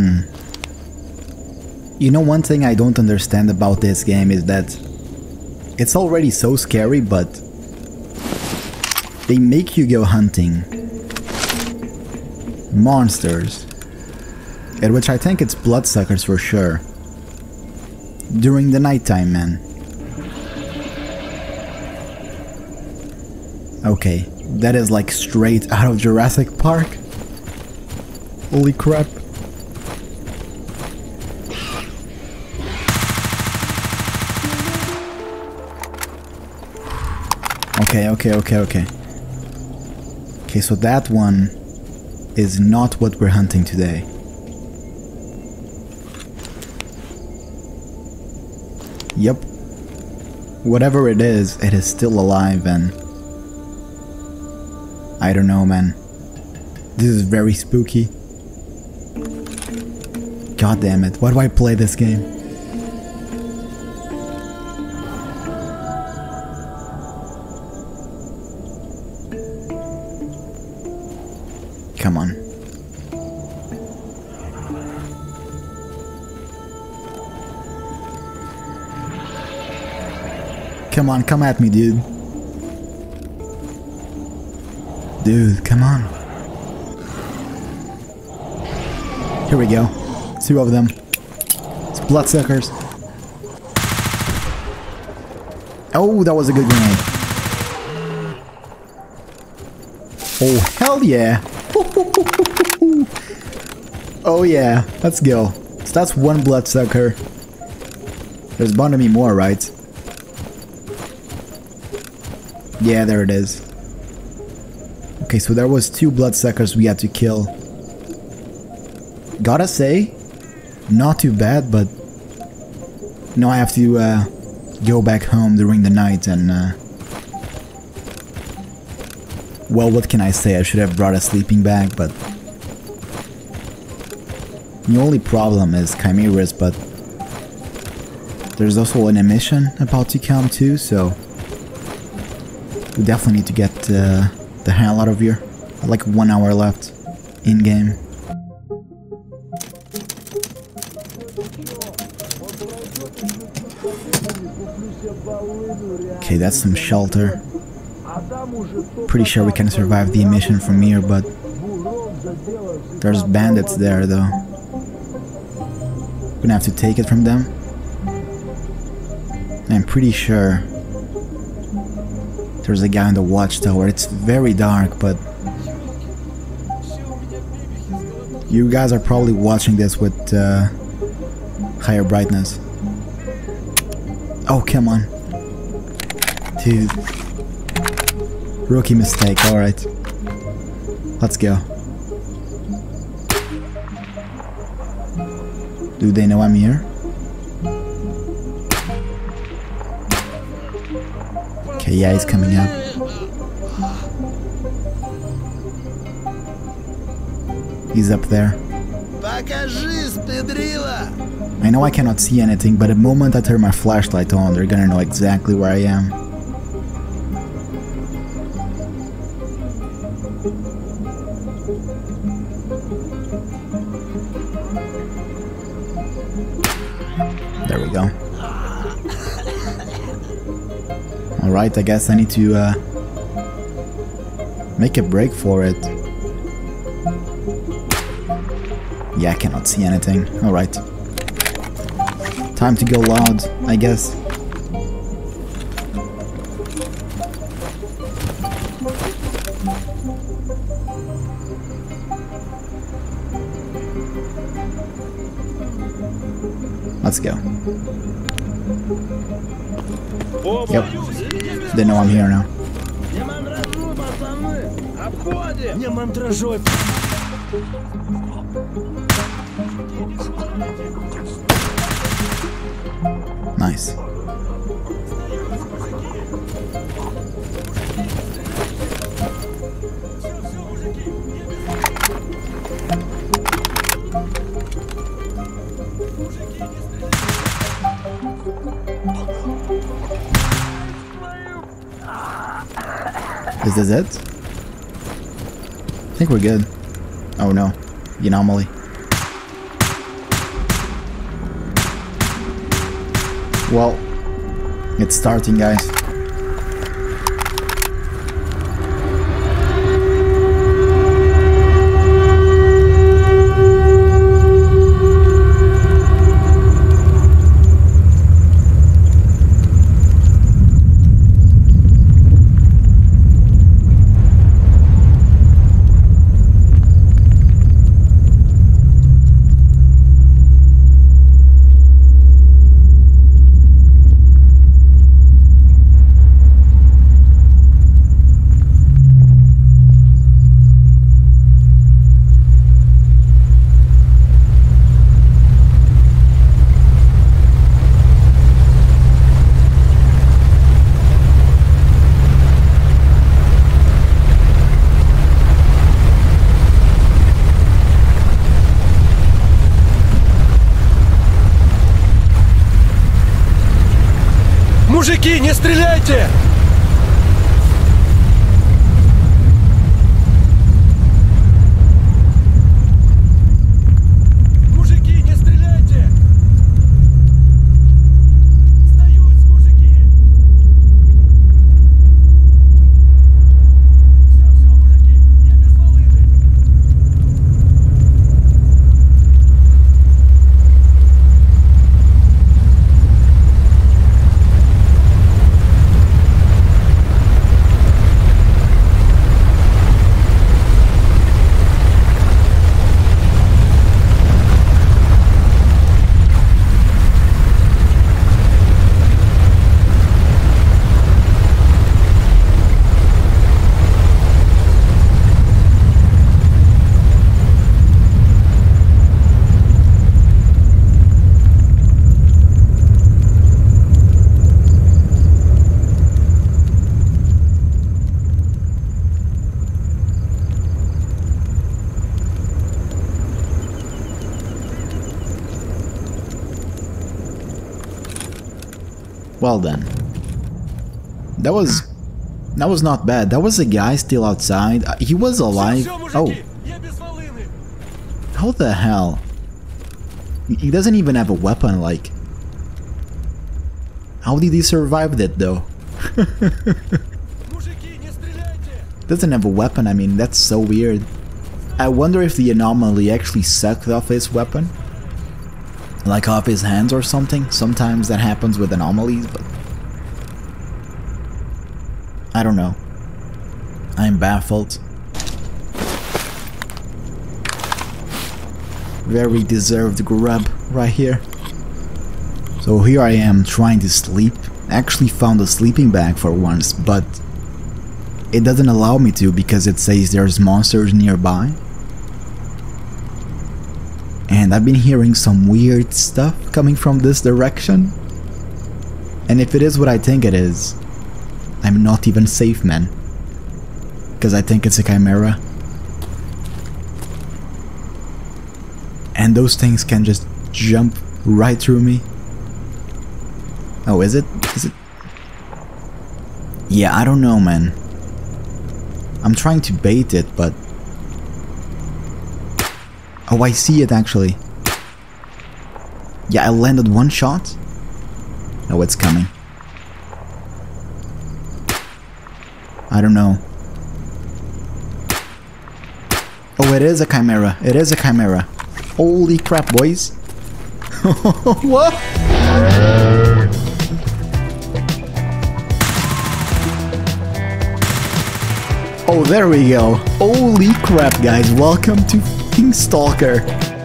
Hmm. You know one thing I don't understand about this game is that it's already so scary but they make you go hunting monsters at which I think it's bloodsuckers for sure during the nighttime man. Okay that is like straight out of Jurassic Park? Holy crap Okay, okay, okay, okay. Okay, so that one is not what we're hunting today. Yep. Whatever it is, it is still alive and... I don't know, man. This is very spooky. God damn it, why do I play this game? Come on. Come on, come at me, dude. Dude, come on. Here we go. Two of them. It's bloodsuckers. Oh, that was a good grenade. Oh, hell yeah. Oh yeah, let's go. So that's one bloodsucker. There's bound to be more, right? Yeah, there it is. Okay, so there was two bloodsuckers we had to kill. Gotta say, not too bad, but now I have to uh, go back home during the night and uh, well, what can I say? I should have brought a sleeping bag, but... The only problem is chimeras, but... There's also an emission about to come too, so... We definitely need to get uh, the hell out of here. Like one hour left in-game. Okay, that's some shelter. Pretty sure we can survive the emission from here, but there's bandits there though. Gonna have to take it from them. I'm pretty sure there's a guy in the watchtower. It's very dark, but you guys are probably watching this with uh, higher brightness. Oh, come on. Dude. Rookie mistake, alright. Let's go. Do they know I'm here? Okay, yeah, he's coming up. He's up there. I know I cannot see anything, but the moment I turn my flashlight on, they're gonna know exactly where I am. Alright, I guess I need to uh, make a break for it. Yeah, I cannot see anything. Alright. Time to go loud, I guess. Let's go. Yep. They know I'm here now. Nice. Is this it? I think we're good. Oh no. The anomaly. Well, it's starting, guys. Мужики, не стреляйте! Well then. That was... That was not bad. That was a guy still outside. Uh, he was alive. Oh. How the hell? He doesn't even have a weapon, like... How did he survive that, though? doesn't have a weapon, I mean, that's so weird. I wonder if the anomaly actually sucked off his weapon. Like off his hands or something? Sometimes that happens with anomalies, but... I don't know. I'm baffled. Very deserved grub right here. So here I am trying to sleep. Actually found a sleeping bag for once, but it doesn't allow me to because it says there's monsters nearby. And I've been hearing some weird stuff coming from this direction. And if it is what I think it is, I'm not even safe, man. Because I think it's a chimera. And those things can just jump right through me. Oh, is it? Is it? Yeah, I don't know, man. I'm trying to bait it, but... Oh, I see it actually. Yeah, I landed one shot. Oh, it's coming. I don't know. Oh, it is a chimera. It is a chimera. Holy crap, boys. what? Oh, there we go. Holy crap, guys. Welcome to King Stalker.